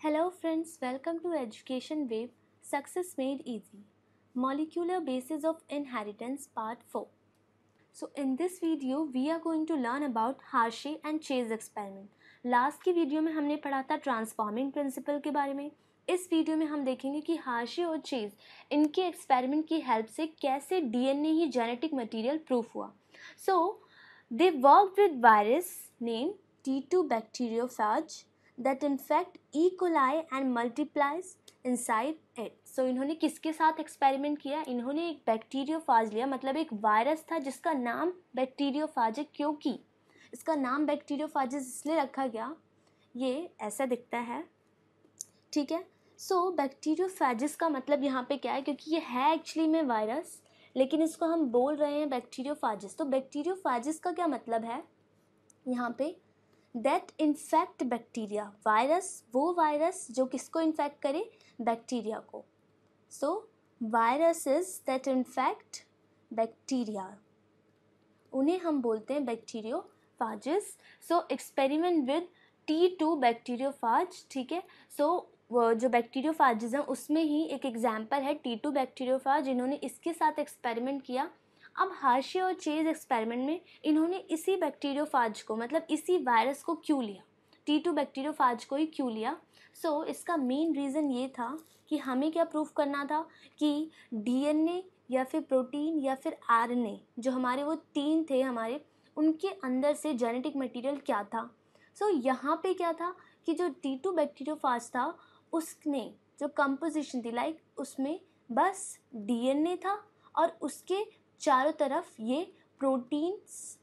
Hello friends welcome to education wave success made easy molecular basis of inheritance part four so in this video we are going to learn about Hershey and Chase experiment last की video में हमने पढ़ा था transforming principle के बारे में. इस video में हम देखेंगे कि हार्शे और चेज इनके एक्सपेरिमेंट की हेल्प से कैसे डीएनए ही जेनेटिक मटीरियल प्रूफ हुआ. So they work with virus name T two bacteriophage that infect E coli and multiplies inside it so इन्होंने किसके साथ एक्सपेरिमेंट किया? इन्होंने एक बैक्टीरियोफाज लिया मतलब एक वायरस था जिसका नाम बैक्टीरियोफाज है क्योंकि इसका नाम बैक्टीरियोफाजिस इसलिए रखा गया, ये ऐसा दिखता है। ठीक है? सो बैक्टीरियो बैक्टीरियोफेजिस का मतलब यहाँ पे क्या है? क्योंकि ये है एक्चुअली में वायरस लेकिन इसको हम बोल रहे हैं बैक्टीरियो बैक्टीरियोफाजिस तो बैक्टीरियोफाजिस का क्या मतलब है? यहाँ पे दैट इन्फेक्ट बैक्टीरिया वायरस वो वायरस जो किसको इन्फेक्ट करे? बैक्टीरिया को। So viruses that infect bacteria उन्हें हम बोलते हैं bacteriophages so experiment with T two bacteriophage ठीक है? सो जो बैक्टीरियोफाजिस हैं, उसमें ही एक एग्ज़ाम्पल है टी टू बैक्टीरियोफाज इन्होंने इसके साथ एक्सपेरिमेंट किया। अब हार्शे और चेज एक्सपेरिमेंट में इन्होंने इसी बैक्टीरियोफाज को मतलब इसी वायरस को क्यों लिया? टी टू बैक्टीरियोफाज को ही क्यों लिया? सो so, इसका मेन रीज़न ये था कि हमें क्या प्रूफ करना था कि डीएनए या फिर प्रोटीन या फिर आरएनए जो हमारे वो तीन थे हमारे उनके अंदर से जेनेटिक मटेरियल क्या था? सो so, यहाँ पे क्या था कि जो टी टू बैक्टीरियोफाज था उसने जो कंपोजिशन थी लाइक उसमें बस डीएनए था और उसके चारों तरफ़ ये प्रोटीन्स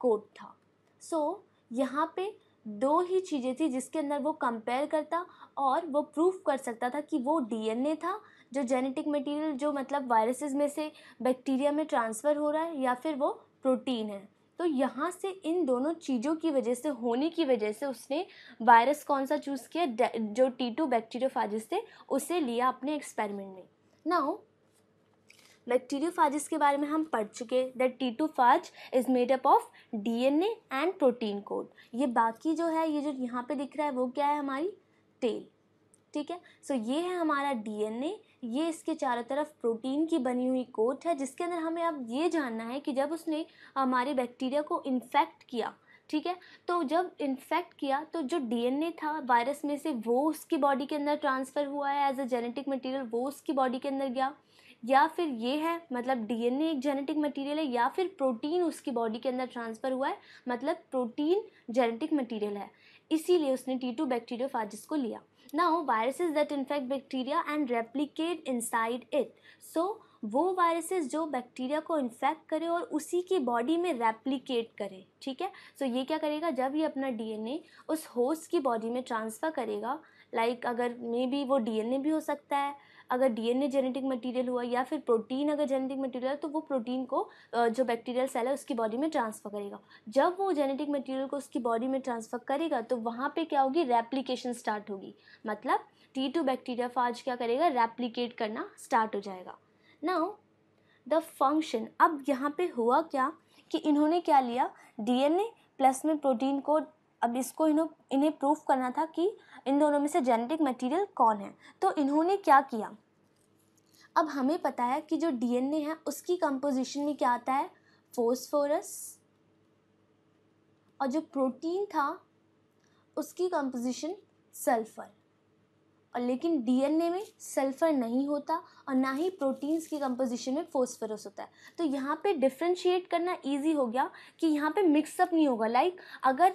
कोड था। सो so, यहाँ पे दो ही चीज़ें थी जिसके अंदर वो कंपेयर करता और वो प्रूफ कर सकता था कि वो डीएनए था जो जेनेटिक मटेरियल जो मतलब वायरसेस में से बैक्टीरिया में ट्रांसफ़र हो रहा है या फिर वो प्रोटीन है। तो यहाँ से इन दोनों चीज़ों की वजह से होने की वजह से उसने वायरस कौन सा चूज़ किया जो टी टू बैक्टीरियोफाजिस थे उसे लिया अपने एक्सपेरिमेंट में। नाउ बैक्टीरियोफाजिस के बारे में हम पढ़ चुके that T two phage is made up of DNA and protein coat ये बाकी जो है ये जो यहाँ पे दिख रहा है वो क्या है हमारी? टेल ठीक है? सो so, ये है हमारा डीएनए ये इसके चारों तरफ़ प्रोटीन की बनी हुई कोट है जिसके अंदर हमें अब ये जानना है कि जब उसने हमारे बैक्टीरिया को इन्फेक्ट किया ठीक है? तो जब इन्फेक्ट किया तो जो डीएनए था वायरस में से वो उसकी बॉडी के अंदर ट्रांसफ़र हुआ है एज अ जेनेटिक मटेरियल वो उसकी बॉडी के अंदर गया। या फिर ये है मतलब डीएनए एक जेनेटिक मटेरियल है, या फिर प्रोटीन उसकी बॉडी के अंदर ट्रांसफ़र हुआ है मतलब प्रोटीन जेनेटिक मटेरियल है। इसीलिए उसने टी टू बैक्टीरियोफाजिस को लिया। Now viruses that infect bacteria and replicate inside it so वो वायरसेस जो बैक्टीरिया को इन्फेक्ट करे और उसी की बॉडी में रेप्लिकेट करे, ठीक है? सो so, ये क्या करेगा? जब ये अपना डीएनए उस होस्ट की बॉडी में ट्रांसफ़र करेगा लाइक like अगर मे बी वो डीएनए भी हो सकता है अगर डीएनए जेनेटिक मटेरियल हुआ या फिर प्रोटीन अगर जेनेटिक मटेरियल है तो वो प्रोटीन को जो बैक्टीरियल सेल है, उसकी बॉडी में ट्रांसफ़र करेगा। जब वो जेनेटिक मटेरियल को उसकी बॉडी में ट्रांसफ़र करेगा तो वहाँ पे क्या होगी? रेप्लीकेशन स्टार्ट होगी। मतलब टी टू बैक्टीरिया फाज क्या करेगा? रेप्लीकेट करना स्टार्ट हो जाएगा। नाउ द फ़ंक्शन अब यहाँ पे हुआ क्या कि इन्होंने क्या लिया? डीएनए प्लस में प्रोटीन को, अब इसको इन्हों, इन्हें प्रूफ करना था कि इन दोनों में से जेनेटिक मटेरियल कौन है? तो इन्होंने क्या किया? अब हमें पता है कि जो डीएनए है, उसकी कंपोजिशन में क्या आता है? फोस्फोरस और जो प्रोटीन था, उसकी कंपोजिशन सल्फ़र और लेकिन डीएनए में सल्फ़र नहीं होता और ना ही प्रोटीन्स की कंपोजिशन में फोस्फरस होता है। तो यहाँ पे डिफ्रेंशिएट करना इजी हो गया कि यहाँ पे मिक्सअप नहीं होगा। लाइक अगर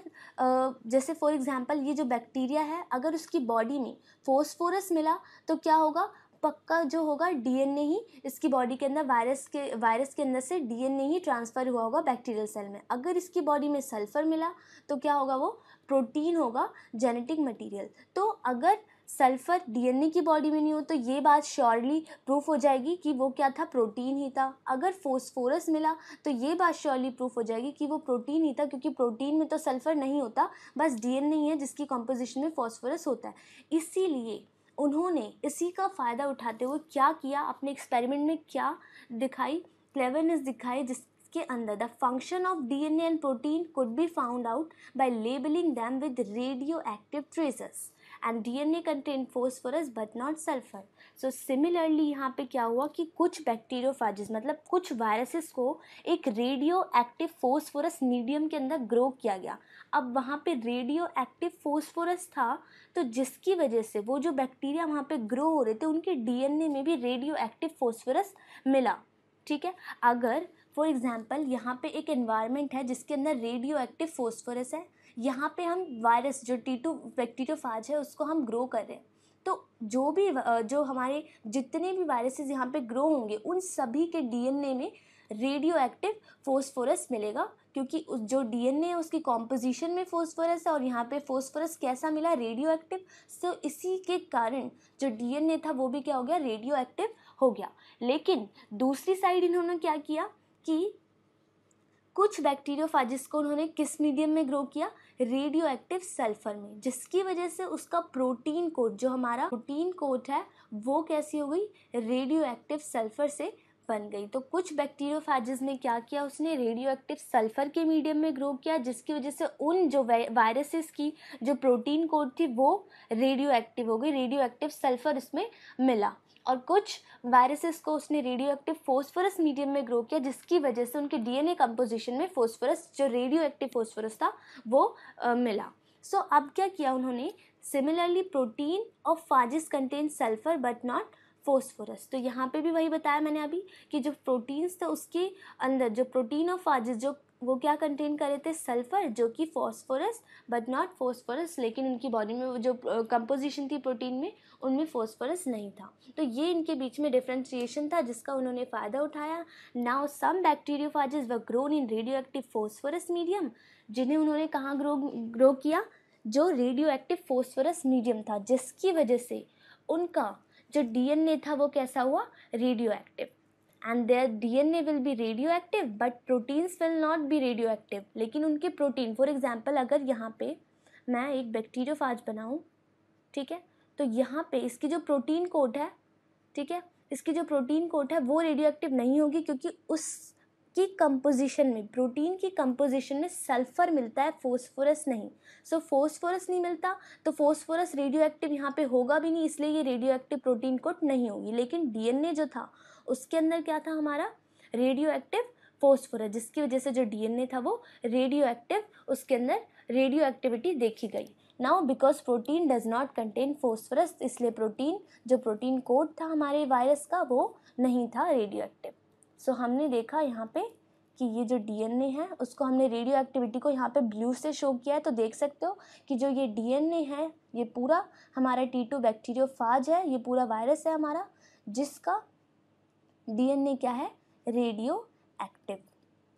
जैसे फॉर एग्जांपल ये जो बैक्टीरिया है, अगर उसकी बॉडी में फोस्फोरस मिला तो क्या होगा? पक्का जो होगा डीएनए ही इसकी बॉडी के अंदर वायरस के वायरस के अंदर से डीएनए ही ट्रांसफ़र हुआ होगा बैक्टीरियल सेल में। अगर इसकी बॉडी में सल्फ़र मिला तो क्या होगा वो? प्रोटीन होगा जेनेटिक मटेरियल तो अगर सल्फ़र डीएनए की बॉडी में नहीं हो तो ये बात श्योरली प्रूफ हो जाएगी कि वो क्या था? प्रोटीन ही था। अगर फोस्फोरस मिला तो ये बात श्योरली प्रूफ हो जाएगी कि वो प्रोटीन ही था, क्योंकि प्रोटीन में तो सल्फ़र नहीं होता, बस डीएनए ही है जिसकी कंपोजिशन में फॉस्फोरस होता है। इसीलिए उन्होंने इसी का फ़ायदा उठाते हुए क्या किया? अपने एक्सपेरिमेंट में क्या दिखाई? क्लेवरनेस दिखाई जिस के अंदर the function of DNA and protein could be found out by labelling them with radioactive traces and DNA contain phosphorus but not sulphur so similarly यहाँ पे क्या हुआ कि कुछ बैक्टीरियोफाजिस मतलब कुछ वायरसेस को एक रेडियो एक्टिव फोस्फोरस मीडियम के अंदर ग्रो किया गया। अब वहाँ पे रेडियो एक्टिव फोस्फोरस था तो जिसकी वजह से वो जो बैक्टीरिया वहाँ पे ग्रो हो रहे थे, उनके डीएनए में भी रेडियो एक्टिव फोस्फोरस मिला। ठीक है? अगर फॉर एग्ज़ाम्पल यहाँ पे एक एनवायरनमेंट है जिसके अंदर रेडियो एक्टिव फोस्फोरस है यहाँ पे हम वायरस जो टी टू बैक्टीरियोफाज है, उसको हम ग्रो कर रहे हैं। तो जो भी जो हमारे जितने भी वायरसेस यहाँ पे ग्रो होंगे, उन सभी के डीएनए में रेडियो एक्टिव फोस्फोरस मिलेगा, क्योंकि उस, जो डीएनए है, उसकी कॉम्पोजिशन में फोस्फोरस है और यहाँ पे फोस्फोरस कैसा मिला? रेडियो एक्टिव सो इसी के कारण जो डीएनए था, वो भी क्या हो गया? रेडियो एक्टिव हो गया। लेकिन दूसरी साइड इन्होंने क्या किया? कि कुछ बैक्टीरियोफाजिस को उन्होंने किस मीडियम में ग्रो किया? रेडियो एक्टिव सल्फ़र में। जिसकी वजह से उसका प्रोटीन कोट जो हमारा प्रोटीन कोट है, वो कैसी हो गई? रेडियो एक्टिव सल्फ़र से बन गई। तो कुछ बैक्टीरियोफाजिस ने क्या किया? उसने रेडियो एक्टिव सल्फ़र के मीडियम में ग्रो किया, जिसकी वजह से उन जो वायरसेस की जो प्रोटीन कोड थी, वो रेडियो एक्टिव हो गई। रेडियो एक्टिव सल्फ़र उसमें मिला। और कुछ वायरसेस को उसने रेडियो एक्टिव फोस्फोरस मीडियम में ग्रो किया जिसकी वजह से उनके डीएनए कंपोजिशन में फोस्फोरस जो रेडियो एक्टिव फोस्फोरस था वो आ, मिला। सो so, अब क्या किया उन्होंने? Similarly protein of phages contain sulphur but not phosphorus तो यहाँ पे भी वही बताया मैंने अभी कि जो प्रोटीन्स थे उसके अंदर जो प्रोटीन ऑफ़ फाजिस जो वो क्या कंटेन कर थे? सल्फ़र जो कि फॉस्फोरस बट नॉट फॉस्फोरस लेकिन उनकी बॉडी में जो कंपोजिशन थी प्रोटीन में, उनमें फॉस्फोरस नहीं था। तो ये इनके बीच में डिफ्रेंशिएशन था, जिसका उन्होंने फ़ायदा उठाया। Now some bacteriophages were grown in radioactive phosphorus medium जिन्हें उन्होंने कहाँ ग्रो ग्रो किया? जो रेडियो एक्टिव फॉस्फोरस मीडियम था, जिसकी वजह से उनका जो डीएनए था, वो कैसा हुआ? Radioactive and their DNA will be radioactive but proteins will not be radioactive लेकिन उनके प्रोटीन फॉर एग्ज़ाम्पल अगर यहाँ पे मैं एक बैक्टीरियोफाज बनाऊँ ठीक है? तो यहाँ पे इसकी जो प्रोटीन कोट है ठीक है? इसकी जो प्रोटीन कोट है वो रेडियो एक्टिव नहीं होगी क्योंकि उस की कंपोजिशन में प्रोटीन की कंपोजिशन में सल्फ़र मिलता है फोस्फोरस नहीं। सो so, फोस्फोरस नहीं मिलता तो फोस्फोरस रेडियो एक्टिव यहाँ पे होगा भी नहीं इसलिए ये रेडियो एक्टिव प्रोटीन कोट नहीं होगी। लेकिन डीएनए जो था उसके अंदर क्या था हमारा? रेडियो एक्टिव फोस्फोरस जिसकी वजह से जो डीएनए था वो रेडियो एक्टिव उसके अंदर रेडियो एक्टिविटी देखी गई। Now because protein does not contain phosphorus इसलिए प्रोटीन जो प्रोटीन कोड था हमारे वायरस का, वो नहीं था रेडियो एक्टिव सो हमने देखा यहाँ पे कि ये जो डीएनए है, उसको हमने रेडियो एक्टिविटी को यहाँ पे ब्लू से शो किया है तो देख सकते हो कि जो ये डीएनए है, ये पूरा हमारा टी टू बैक्टीरियोफाज है, ये पूरा वायरस है हमारा, जिसका डीएनए क्या है? रेडियो एक्टिव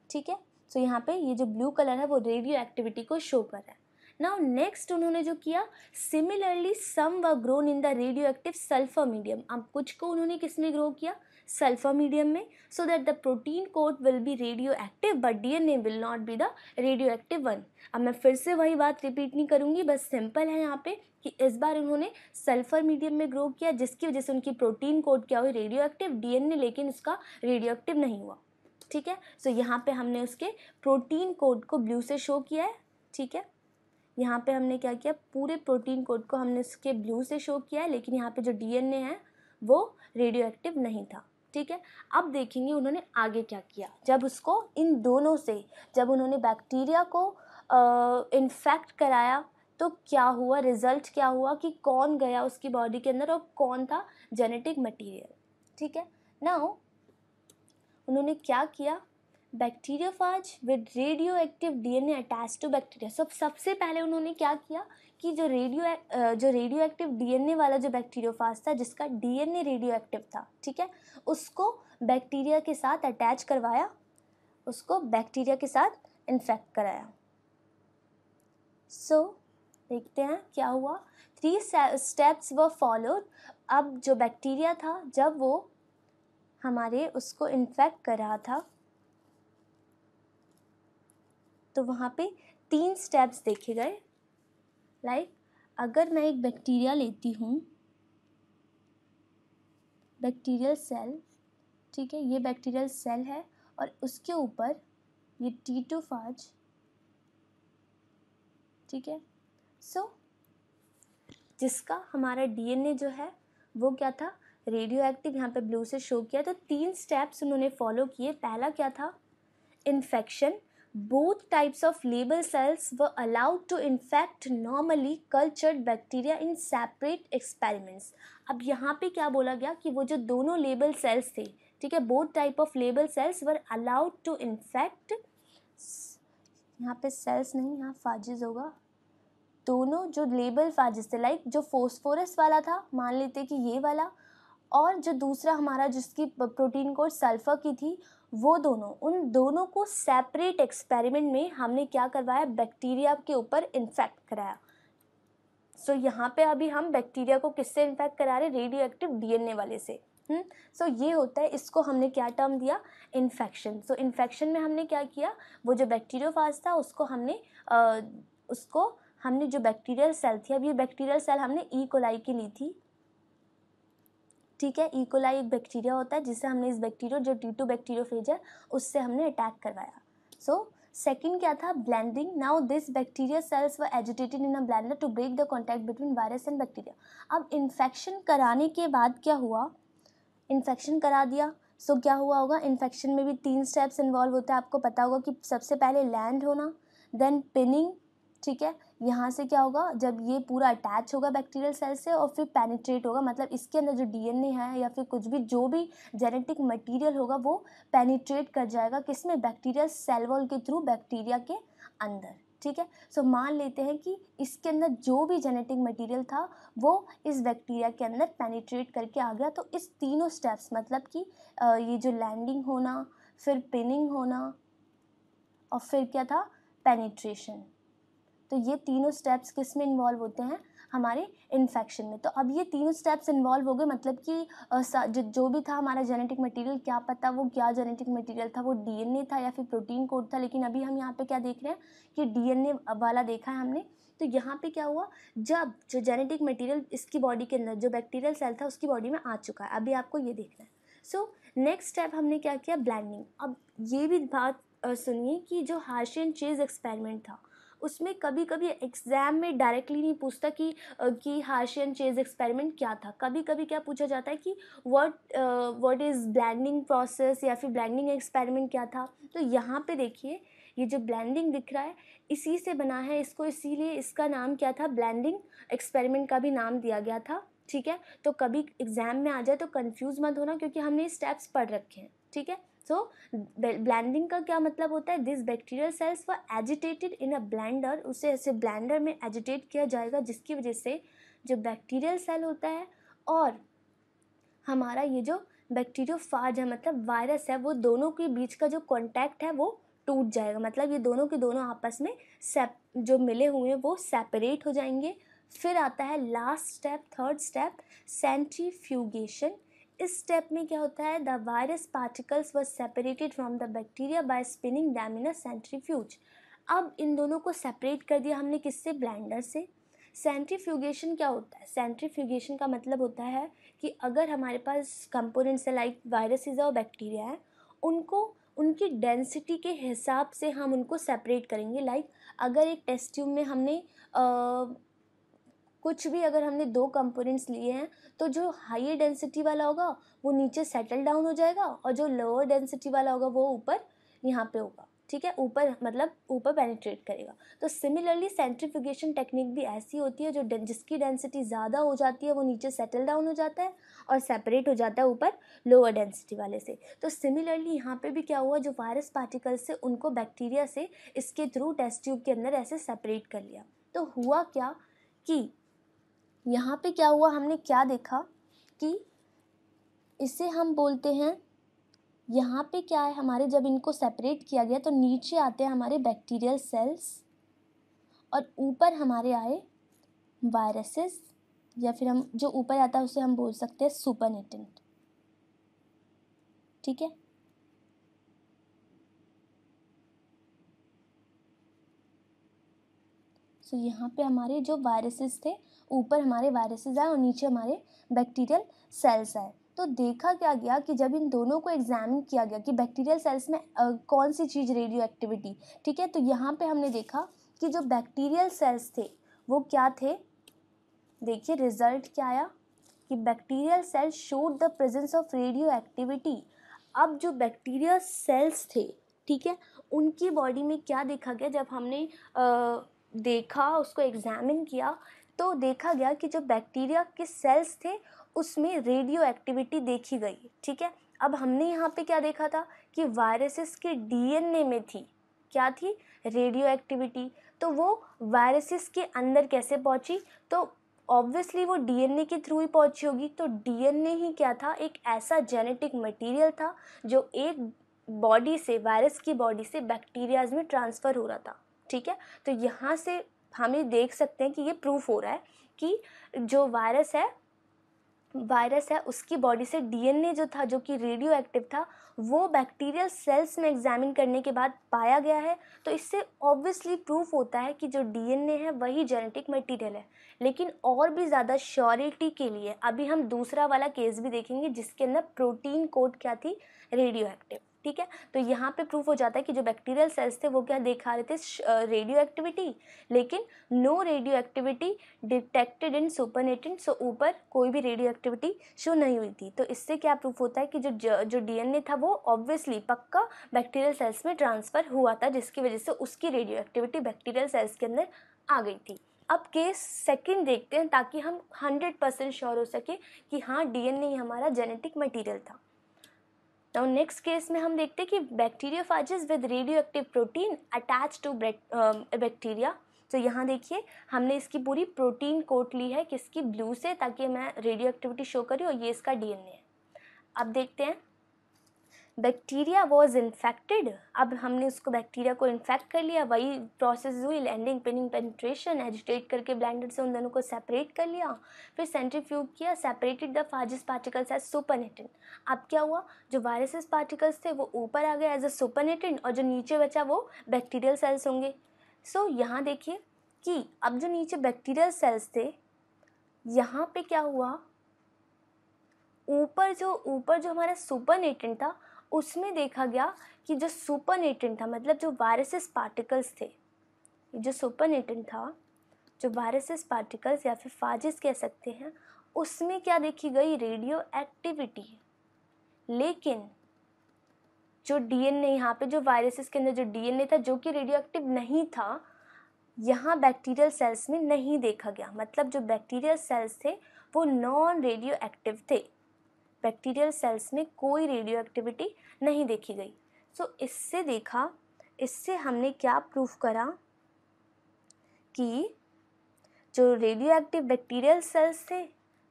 ठीक है? सो so, यहाँ पे ये जो ब्लू कलर है वो रेडियो एक्टिविटी को शो कर रहा है। नाउ नेक्स्ट उन्होंने जो किया similarly some were grown in the radioactive sulphur medium अब कुछ को उन्होंने किसमें ग्रो किया? सल्फ़र मीडियम में। So that the protein coat will be radioactive but D N A will not be the radioactive one अब मैं फिर से वही बात रिपीट नहीं करूँगी बस सिंपल है यहाँ पे। कि इस बार उन्होंने सल्फ़र मीडियम में ग्रो किया जिसकी वजह से उनकी प्रोटीन कोड क्या हुई? रेडियो एक्टिव डीएनए लेकिन उसका रेडियो एक्टिव नहीं हुआ। ठीक है? सो so, यहाँ पे हमने उसके प्रोटीन कोड को ब्लू से शो किया है। ठीक है? यहाँ पे हमने क्या किया? पूरे प्रोटीन कोड को हमने उसके ब्लू से शो किया है लेकिन यहाँ पे जो डीएनए है वो रेडियो एक्टिव नहीं था। ठीक है? अब देखेंगे उन्होंने आगे क्या किया। जब उसको इन दोनों से जब उन्होंने बैक्टीरिया को इन्फेक्ट कराया तो क्या हुआ? रिज़ल्ट क्या हुआ कि कौन गया उसकी बॉडी के अंदर और कौन था जेनेटिक मटेरियल? ठीक है? नाउ उन्होंने क्या किया? Bacteriophage with radioactive DNA attach to bacteria सब सबसे पहले उन्होंने क्या किया कि जो रेडियो जो रेडियो एक्टिव डीएनए वाला जो बैक्टीरियोफाज था जिसका डीएनए रेडियो एक्टिव था ठीक है? उसको बैक्टीरिया के साथ अटैच करवाया उसको बैक्टीरिया के साथ इन्फेक्ट कराया। सो so, देखते हैं क्या हुआ। थ्री स्टेप्स व फॉलोड अब जो बैक्टीरिया था जब वो हमारे उसको इन्फेक्ट कर रहा था तो वहाँ पे तीन स्टेप्स देखे गए। लाइक like, अगर मैं एक बैक्टीरिया लेती हूँ बैक्टीरियल सेल ठीक है ये बैक्टीरियल सेल है और उसके ऊपर ये टी टू टीटोफाज ठीक है सो so, जिसका हमारा डीएनए जो है वो क्या था? रेडियो एक्टिव यहाँ पे ब्लू से शो किया। तो तीन स्टेप्स उन्होंने फॉलो किए। पहला क्या था? Infection both types of label cells were allowed to infect normally cultured bacteria in separate experiments. अब यहाँ पे क्या बोला गया कि वो जो दोनों लेबल सेल्स थे ठीक है? Both type of label cells were allowed to infect यहाँ पे सेल्स नहीं यहाँ फाजिज होगा। दोनों जो लेबल थे लाइक जो फोस्फोरस वाला था मान लेते कि ये वाला और जो दूसरा हमारा जिसकी प्रोटीन कोड सल्फ़र की थी वो दोनों उन दोनों को सेपरेट एक्सपेरिमेंट में हमने क्या करवाया? बैक्टीरिया के ऊपर इन्फेक्ट कराया। सो so, यहाँ पे अभी हम बैक्टीरिया को किससे इन्फेक्ट करा रहे रेडियो एक्टिव डीएनए वाले से। सो हम्म, so, ये होता है इसको हमने क्या टर्म दिया? इन्फेक्शन सो इन्फेक्शन में हमने क्या किया? वो जो बैक्टीरियोफाज था उसको हमने आ, उसको हमने जो बैक्टीरियल सेल थी अब ये बैक्टीरियल सेल हमने ई e. कोलाई की ली थी। ठीक है इकोलाई एक बैक्टीरिया होता है जिससे हमने इस बैक्टीरिया जो टी टू बैक्टीरियोफेज है उससे हमने अटैक करवाया। सो so, सेकेंड क्या था? Blending now this bacteria cells were agitated in a blender to break the contact between virus and bacteria अब इन्फेक्शन कराने के बाद क्या हुआ? इन्फेक्शन करा दिया। सो so, क्या हुआ होगा? इन्फेक्शन में भी तीन स्टेप्स इन्वॉल्व होता है। आपको पता होगा कि सबसे पहले लैंड होना देन पिनिंग ठीक है? यहाँ से क्या होगा? जब ये पूरा अटैच होगा बैक्टीरियल सेल से और फिर पेनिट्रेट होगा मतलब इसके अंदर जो डीएनए है या फिर कुछ भी, जो भी जेनेटिक मटेरियल होगा, वो पेनिट्रेट कर जाएगा किसमें? बैक्टीरियल सेल वॉल के थ्रू बैक्टीरिया के अंदर, ठीक है? सो मान लेते हैं कि इसके अंदर जो भी जेनेटिक मटेरियल था, वो इस बैक्टीरिया के अंदर पेनिट्रेट करके आ गया। तो इस तीनों स्टेप्स मतलब कि ये जो लैंडिंग होना, फिर पिनिंग होना और फिर क्या था? पेनिट्रेशन तो ये तीनों स्टेप्स किसमें इन्वॉल्व होते हैं? हमारे इन्फेक्शन में। तो अब ये तीनों स्टेप्स इन्वॉल्व हो गए मतलब कि जो भी था हमारा जेनेटिक मटेरियल क्या पता वो क्या जेनेटिक मटेरियल था, वो डीएनए था या फिर प्रोटीन कोड था, लेकिन अभी हम यहाँ पे क्या देख रहे हैं कि डीएनए वाला देखा है हमने। तो यहाँ पे क्या हुआ, जब, जो जेनेटिक मटेरियल इसकी बॉडी के अंदर, जो बैक्टीरियल सेल था, उसकी बॉडी में आ चुका है। अभी आपको ये देखना है। सो नेक्स्ट स्टेप हमने क्या किया? ब्लैंडिंग अब ये भी बात सुनिए कि जो हार्शियन चीज़ एक्सपेरिमेंट था उसमें कभी कभी एग्ज़ाम में डायरेक्टली नहीं पूछता कि कि हाशियन चेज एक्सपेरिमेंट क्या था। कभी कभी क्या पूछा जाता है कि what what is blending process या फिर ब्लैंडिंग एक्सपेरिमेंट क्या था? तो यहाँ पे देखिए, ये जो ब्लैंडिंग दिख रहा है, इसी से बना है इसको, इसीलिए इसका नाम क्या था? ब्लैंडिंग एक्सपेरिमेंट का भी नाम दिया गया था, ठीक है? तो कभी एग्ज़ाम में आ जाए तो कंफ्यूज मत होना क्योंकि हमने स्टेप्स पढ़ रखे हैं, ठीक है? सो ब्लैंडिंग का क्या मतलब होता है? This bacterial cells were agitated in a blender उसे ऐसे ब्लैंडर में एजिटेट किया जाएगा, जिसकी वजह से जो बैक्टीरियल सेल होता है और हमारा ये जो बैक्टीरियोफाज है मतलब वायरस है, वो दोनों के बीच का जो कॉन्टैक्ट है, वो टूट जाएगा। मतलब ये दोनों के दोनों आपस में सेप जो मिले हुए हैं, वो सेपरेट हो जाएँगे। फिर आता है last step third step centrifugation इस स्टेप में क्या होता है? The virus particles were separated from the bacteria by spinning them in a centrifuge अब इन दोनों को सेपरेट कर दिया हमने किससे? ब्लेंडर से। सेंट्रीफ्यूगेशन क्या होता है? सेंट्रीफ्यूगेशन का मतलब होता है कि अगर हमारे पास कंपोनेंट्स है लाइक वायरसेस और बैक्टीरिया है उनको उनकी डेंसिटी के हिसाब से हम उनको सेपरेट करेंगे। लाइक अगर एक टेस्ट ट्यूब में हमने आ, कुछ भी अगर हमने दो कंपोनेंट्स लिए हैं तो जो हाई डेंसिटी वाला होगा, वो नीचे सेटल डाउन हो जाएगा और जो लोअर डेंसिटी वाला होगा, वो ऊपर, यहाँ पे होगा। ठीक है? ऊपर मतलब ऊपर पेनिट्रेट करेगा। तो सिमिलरली सेंट्रीफिकेशन टेक्निक भी ऐसी होती है जो जिसकी डेंसिटी ज़्यादा हो जाती है, वो नीचे सेटल डाउन हो जाता है और सेपरेट हो जाता है ऊपर लोअर डेंसिटी वाले से। तो सिमिलरली यहाँ पे भी क्या हुआ, जो वायरस पार्टिकल्स से, उनको बैक्टीरिया से, इसके थ्रू टेस्ट ट्यूब के अंदर ऐसे सेपरेट कर लिया। तो हुआ क्या कि यहाँ पे क्या हुआ? हमने क्या देखा कि इसे हम बोलते हैं यहाँ पे क्या है? हमारे जब इनको सेपरेट किया गया तो नीचे आते हैं हमारे बैक्टीरियल सेल्स और ऊपर हमारे आए वायरसेस या फिर हम जो ऊपर आता है उसे हम बोल सकते हैं सुपरनेटेंट ठीक है? सो so, यहाँ पे हमारे जो वायरसेस थे ऊपर हमारे वायरसेस आए और नीचे हमारे बैक्टीरियल सेल्स आए। तो देखा क्या गया कि जब इन दोनों को एग्जामिन किया गया कि बैक्टीरियल सेल्स में कौन सी चीज़ रेडियो एक्टिविटी ठीक है? तो यहाँ पे हमने देखा कि जो बैक्टीरियल सेल्स थे वो क्या थे? देखिए रिज़ल्ट क्या आया कि bacterial cells showed the presence of radioactivity अब जो बैक्टीरियल सेल्स थे ठीक है? उनकी बॉडी में क्या देखा गया? जब हमने आ, देखा उसको एग्जामिन किया तो देखा गया कि जो बैक्टीरिया के सेल्स थे, उसमें रेडियो एक्टिविटी देखी गई, ठीक है? अब हमने यहाँ पे क्या देखा था कि वायरसेस के डीएनए में थी। क्या थी? रेडियो एक्टिविटी तो वो वायरसेस के अंदर कैसे पहुँची? तो ऑब्वियसली वो डीएनए के थ्रू ही पहुँची होगी। तो डीएनए ही क्या था? एक ऐसा जेनेटिक मटेरियल था, जो एक बॉडी से वायरस की बॉडी से बैक्टीरियाज में ट्रांसफ़र हो रहा था, ठीक है? तो यहाँ से हम ये देख सकते हैं कि ये प्रूफ हो रहा है कि जो वायरस है वायरस है, उसकी बॉडी से डीएनए जो था, जो कि रेडियो एक्टिव था, वो बैक्टीरियल सेल्स में एग्जामिन करने के बाद पाया गया है। तो इससे ऑब्वियसली प्रूफ होता है कि जो डीएनए है, वही जेनेटिक मटेरियल है। लेकिन और भी ज़्यादा श्योरिटी के लिए, अभी हम दूसरा वाला केस भी देखेंगे जिसके अंदर प्रोटीन कोड क्या थी? रेडियो एक्टिव ठीक है? तो यहाँ पे प्रूफ हो जाता है कि जो बैक्टीरियल सेल्स थे, वो क्या दिखा रहे थे? रेडियो एक्टिविटी लेकिन no radioactivity detected in supernatant so ऊपर कोई भी रेडियो एक्टिविटी शो नहीं हुई थी। तो इससे क्या प्रूफ होता है कि जो जो डीएनए था, वो ऑब्वियसली पक्का बैक्टीरियल सेल्स में ट्रांसफ़र हुआ था, जिसकी वजह से उसकी रेडियो एक्टिविटी बैक्टीरियल सेल्स के अंदर आ गई थी। अब केस सेकंड देखते हैं, ताकि हम हंड्रेड परसेंट श्योर हो सके कि हाँ डीएनए हमारा जेनेटिक मटेरियल था। नाउ नेक्स्ट केस में हम देखते हैं कि bacteriophages with radioactive protein attach to bacteria तो यहाँ देखिए, हमने इसकी पूरी प्रोटीन कोट ली है किसकी? ब्लू से, ताकि मैं रेडियो एक्टिविटी शो करी और ये इसका डीएनए है। अब देखते हैं बैक्टीरिया वॉज़ इन्फेक्टेड अब हमने उसको बैक्टीरिया को इन्फेक्ट कर लिया वही प्रोसेस हुई लैंडिंग पिनिंग पेनिट्रेशन एजिटेट करके ब्लेंडर से उन दोनों को सेपरेट कर लिया फिर सेंट्रीफ्यूग किया separated the phages particles as supernatant अब क्या हुआ? जो वायरसेस पार्टिकल्स थे वो ऊपर आ गए एज अ सुपरनेटेंट और जो नीचे बचा वो बैक्टीरियल सेल्स होंगे। सो so, यहाँ देखिए कि अब जो नीचे बैक्टीरियल सेल्स थे यहाँ पे क्या हुआ? ऊपर जो ऊपर जो हमारा सुपरनेटेंट था उसमें देखा गया कि जो सुपर सुपरनेटेंट था मतलब जो वायरसेस पार्टिकल्स थे, जो सुपरनेटेंट था, जो वायरसेस पार्टिकल्स या फिर फाजिस कह सकते हैं, उसमें क्या देखी गई? रेडियो एक्टिविटी लेकिन जो डीएनए, यहाँ पे जो वायरसेस के अंदर जो डीएनए था, जो कि रेडियो एक्टिव नहीं था, यहाँ बैक्टीरियल सेल्स में नहीं देखा गया। मतलब जो बैक्टीरियल सेल्स थे, वो नॉन रेडियो एक्टिव थे। बैक्टीरियल सेल्स में कोई रेडियो एक्टिविटी नहीं देखी गई। सो so, इससे देखा इससे हमने क्या प्रूफ करा कि जो रेडियो एक्टिव बैक्टीरियल सेल्स थे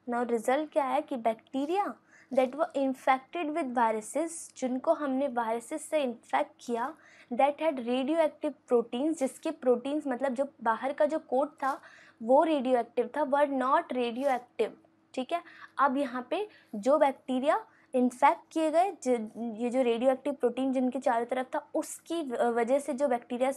ना रिज़ल्ट क्या आया कि बैक्टीरिया दैट वो इन्फेक्टेड विद वायरसेस जिनको हमने वायरसेस से इन्फेक्ट किया that had radioactive proteins जिसके प्रोटीन्स मतलब जो बाहर का जो कोट था वो रेडियो एक्टिव था वर नॉट रेडियो एक्टिव ठीक है? अब यहाँ पे जो बैक्टीरिया इन्फेक्ट किए गए ये जो रेडियो एक्टिव प्रोटीन जिनके चारों तरफ़ था, उसकी वजह से जो बैक्टीरिया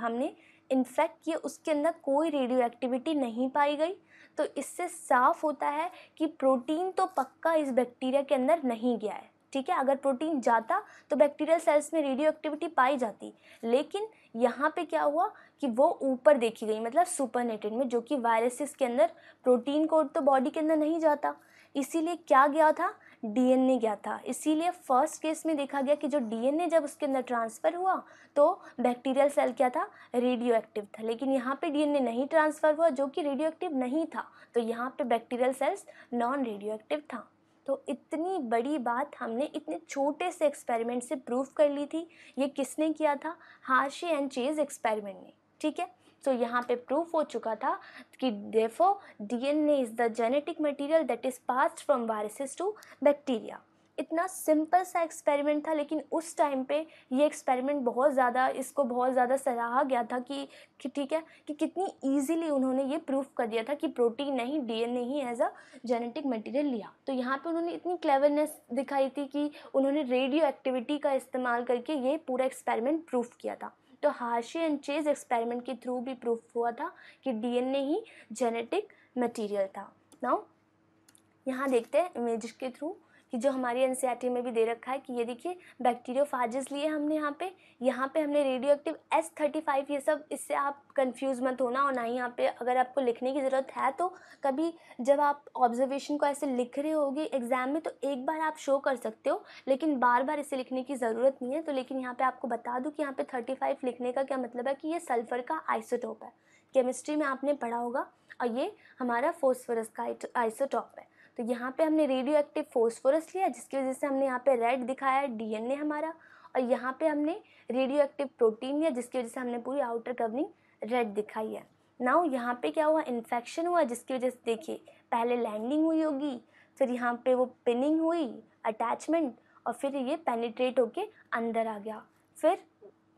हमने इन्फेक्ट किए, उसके अंदर कोई रेडियो एक्टिविटी नहीं पाई गई। तो इससे साफ़ होता है कि प्रोटीन तो पक्का इस बैक्टीरिया के अंदर नहीं गया है, ठीक है? अगर प्रोटीन जाता तो बैक्टीरियल सेल्स में रेडियो एक्टिविटी पाई जाती। लेकिन यहाँ पे क्या हुआ कि वो ऊपर देखी गई मतलब सुपरनेटेड में, जो कि वायरसेस के अंदर प्रोटीन कोड तो बॉडी के अंदर नहीं जाता। इसीलिए क्या गया था? डीएनए गया था। इसीलिए फ़र्स्ट केस में देखा गया कि जो डीएनए जब उसके अंदर ट्रांसफ़र हुआ तो बैक्टीरियल सेल क्या था? रेडियो एक्टिव था। लेकिन यहाँ पे डीएनए नहीं ट्रांसफ़र हुआ, जो कि रेडियो एक्टिव नहीं था। तो यहाँ पे bacterial cells non radio active था। तो इतनी बड़ी बात हमने इतने छोटे से एक्सपेरिमेंट से प्रूव कर ली थी। ये किसने किया था? हाशी एंड चेज एक्सपेरिमेंट ने ठीक है? सो so, यहाँ पे प्रूफ हो चुका था कि therefore DNA is the genetic material that is passed from viruses to bacteria इतना सिंपल सा एक्सपेरिमेंट था, लेकिन उस टाइम पे ये एक्सपेरिमेंट बहुत ज़्यादा, इसको बहुत ज़्यादा सराहा गया था कि ठीक है, कि कितनी इजीली उन्होंने ये प्रूफ कर दिया था कि प्रोटीन नहीं डी डीएनए ही एज अ जेनेटिक मटेरियल लिया। तो यहाँ पे उन्होंने इतनी क्लेवरनेस दिखाई थी कि उन्होंने रेडियो एक्टिविटी का इस्तेमाल करके ये पूरा एक्सपेरिमेंट प्रूफ किया था। तो हाशी एंड चेज एक्सपेरिमेंट के थ्रू भी प्रूफ हुआ था कि डीएनए ही जेनेटिक मटेरियल था। नाउ यहाँ देखते हैं इमेज के थ्रू कि जो हमारी एन में भी दे रखा है कि ये देखिए बैक्टीरियो बैक्टीरियोफाजिस लिए हमने यहाँ पे यहाँ पे हमने radioactive S thirty five ये सब, इससे आप कंफ्यूज मत होना और ना ही यहाँ पे अगर आपको लिखने की ज़रूरत है तो कभी जब आप ऑब्जर्वेशन को ऐसे लिख रहे होगे एग्ज़ाम में तो एक बार आप शो कर सकते हो, लेकिन बार बार इसे लिखने की ज़रूरत नहीं है। तो लेकिन यहाँ पर आपको बता दूँ कि यहाँ पर थर्टी फाइव लिखने का क्या मतलब है कि ये सल्फ़र का आइसोटोप है। केमिस्ट्री में आपने पढ़ा होगा, और ये हमारा फोस्फोरस का आइसोटॉप है। तो यहाँ पे हमने रेडियो एक्टिव फोस्फोरस लिया, जिसकी वजह से हमने यहाँ पे रेड दिखाया डीएनए हमारा, और यहाँ पे हमने रेडियो एक्टिव प्रोटीन लिया, जिसकी वजह से हमने पूरी आउटर कवरिंग रेड दिखाई है। नाउ यहाँ पे क्या हुआ? इन्फेक्शन हुआ, जिसकी वजह से देखिए, पहले लैंडिंग हुई होगी, फिर यहाँ पे वो पिनिंग हुई अटैचमेंट और फिर ये पेनिट्रेट होके अंदर आ गया। फिर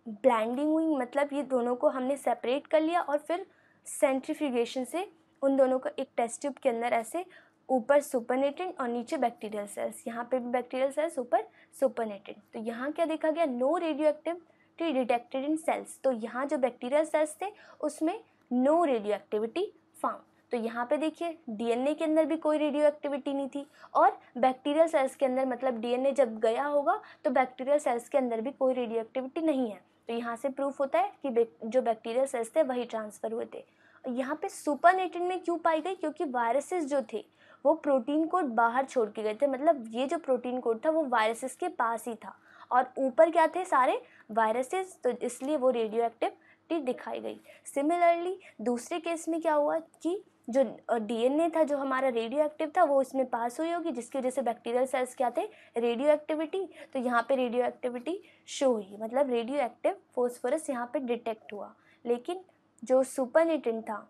ब्लैंडिंग हुई मतलब ये दोनों को हमने सेपरेट कर लिया, और फिर सेंट्रीफ्यूगेशन से उन दोनों को एक टेस्ट ट्यूब के अंदर ऐसे ऊपर सुपरनेटेंट और नीचे बैक्टीरियल सेल्स। यहाँ पे भी बैक्टीरियल सेल्स, ऊपर सुपरनेटेंट। तो यहाँ क्या देखा गया? No radioactivity detected in cells तो यहाँ जो बैक्टीरियल सेल्स थे, उसमें नो रेडियो एक्टिविटी फाउंड तो यहाँ पे देखिए डीएनए के अंदर भी कोई रेडियो एक्टिविटी नहीं थी। और बैक्टीरियल सेल्स के अंदर मतलब डीएनए जब गया होगा तो बैक्टीरियल सेल्स के अंदर भी कोई रेडियो एक्टिविटी नहीं है। तो यहाँ से प्रूफ होता है कि जो बैक्टीरियल सेल्स थे, वही ट्रांसफ़र हुए थे। यहाँ पे सुपर में क्यों पाई गई? क्योंकि वायरसेस जो थे वो प्रोटीन कोड बाहर छोड़ के गए थे। मतलब ये जो प्रोटीन कोड था वो वायरसेस के पास ही था। और ऊपर क्या थे सारे वायरसेस तो इसलिए वो रेडियो एक्टिविटी दिखाई गई। सिमिलरली दूसरे केस में क्या हुआ कि जो डीएनए था, जो हमारा रेडियो एक्टिव था, वो इसमें पास हुई होगी, जिसकी वजह से बैक्टीरियल सेल्स क्या थे? रेडियो एक्टिविटी तो यहाँ पे रेडियो एक्टिविटी शो हुई। मतलब रेडियो एक्टिव फोस्फोरस यहाँ पे डिटेक्ट हुआ। लेकिन जो सुपरनेटेंट था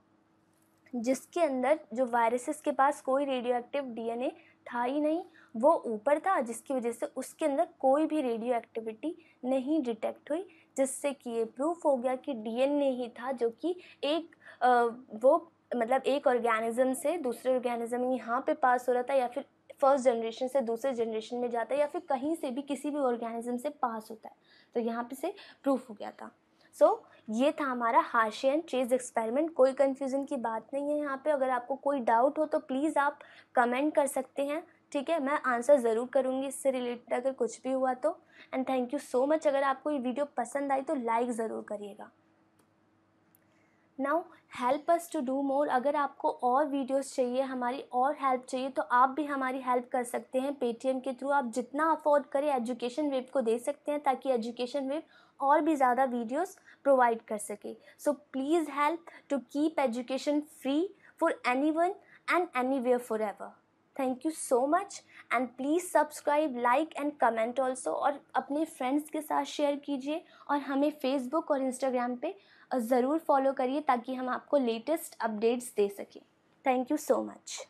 जिसके अंदर जो वायरसेस के पास कोई रेडियो एक्टिव डीएनए था ही नहीं वो ऊपर था जिसकी वजह से उसके अंदर कोई भी रेडियो एक्टिविटी नहीं डिटेक्ट हुई जिससे कि ये प्रूफ हो गया कि डीएनए ही था जो कि एक आ, वो मतलब एक ऑर्गेनिज्म से दूसरे ऑर्गेनिज्म यहाँ पे पास हो रहा था या फिर फ़र्स्ट जनरेशन से दूसरे जनरेशन में जाता है या फिर कहीं से भी किसी भी ऑर्गेनिज्म से पास होता है। तो यहाँ पे से प्रूफ हो गया था। सो so, ये था हमारा हाशियन ट्रेज एक्सपेरिमेंट कोई कन्फ्यूज़न की बात नहीं है यहाँ पे। अगर आपको कोई डाउट हो तो प्लीज़ आप कमेंट कर सकते हैं। ठीक है? मैं आंसर ज़रूर करूँगी इससे रिलेटेड अगर कुछ भी हुआ तो। And thank you so much अगर आपको ये वीडियो पसंद आई तो लाइक ज़रूर करिएगा। Now help us to do more अगर आपको और वीडियोस चाहिए हमारी और हेल्प चाहिए तो आप भी हमारी हेल्प कर सकते हैं। पेटीएम के थ्रू आप जितना अफोर्ड करें एजुकेशन वेब को दे सकते हैं ताकि एजुकेशन वेब और भी ज़्यादा वीडियोस प्रोवाइड कर सके। So please help to keep education free for anyone and anywhere forever thank you so much and please subscribe like and comment also और अपने फ्रेंड्स के साथ शेयर कीजिए और हमें फेसबुक और इंस्टाग्राम पे ज़रूर फॉलो करिए ताकि हम आपको लेटेस्ट अपडेट्स दे सकें। Thank you so much